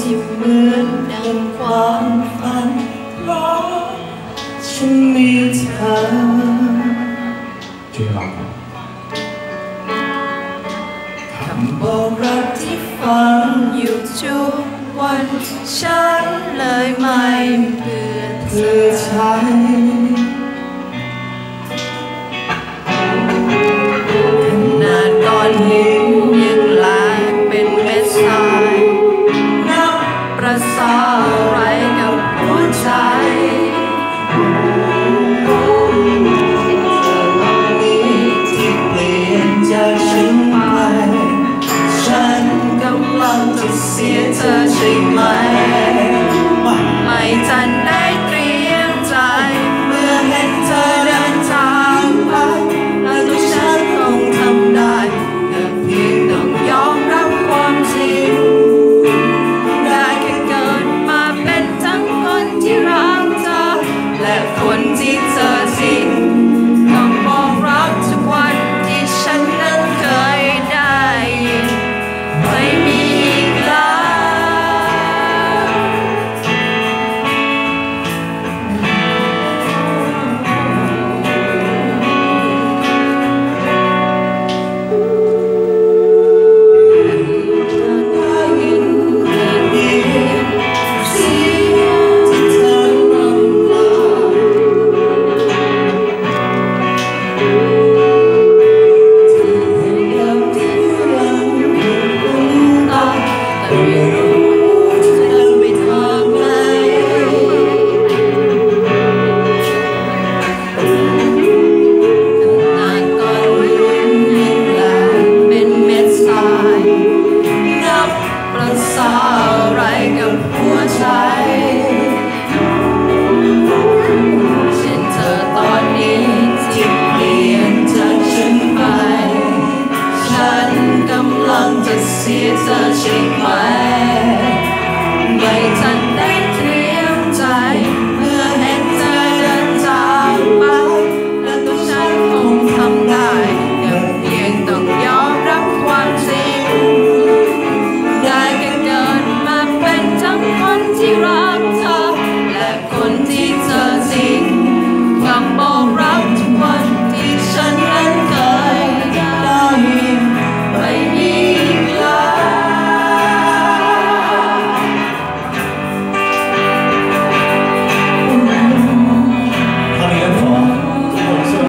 ที่เหมือนดังความฝันเพราะฉันมีเธอจริงหรอคำบอกรักที่ฟังอยู่ทุกวันฉันเลยไม่เบื่อเธอ under seeds are shake my